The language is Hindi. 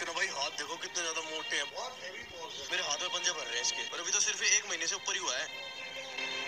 इसके ना भाई, हाथ देखो कितने ज़्यादा मोटे हैं। बहुत हैवी है मेरे हाथ में पंजे भर रहे हैं इसके। और अभी तो सिर्फ़ एक महीने से ऊपर ही हुआ है।